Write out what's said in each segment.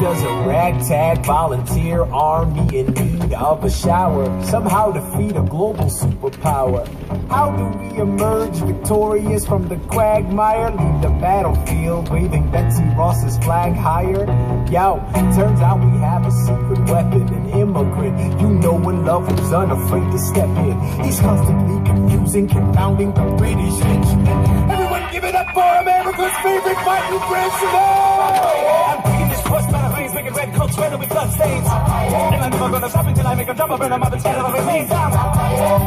does a ragtag volunteer army in need of a shower somehow defeat a global superpower? How do we emerge victorious from the quagmire? Leave the battlefield waving Betsy Ross's flag higher? Yo, turns out we have a secret weapon, an immigrant. You know when love was unafraid to step in. He's constantly confusing, confounding the British. Everyone give it up for America's favorite fighting president! Red with blood stains. And I'm never gonna stop until I make a drop burn them up instead of remain down.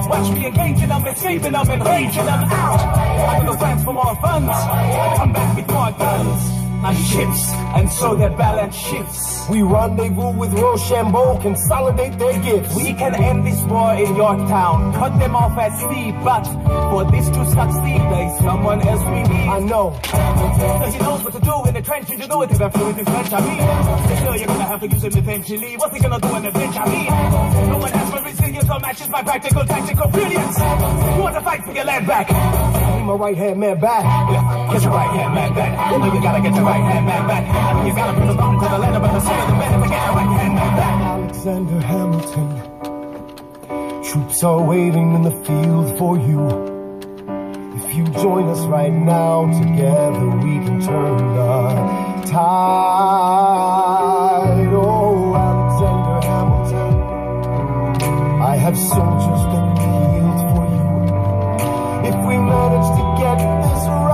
Watch me engaging, I'm escaping them, and raging them out. I go to France for more funds, I come back with more guns my ships, and so their balance shifts. We rendezvous with Rochambeau, consolidate their gifts. We can end this war in Yorktown, cut them off at sea, but for this to succeed, there's someone else we need. I know. Cause he knows what to do in the trenches, you know it is I'm fluent in French, I mean. Still, you're gonna have to use him eventually. What's he gonna do in the bench, I mean? No one has my resilience or matches my practical tactical brilliance. You want to fight for your land back? my right hand man back. Left, get your right hand man back. You know you gotta get your right hand man back. You gotta put the bottom to the letter, but the center the better to your right hand man back. Alexander Hamilton. Troops are waiting in the field for you. If you join us right now, together we can turn the tide. Oh, Alexander Hamilton. I have soldiers that field for you. If we manage to get this right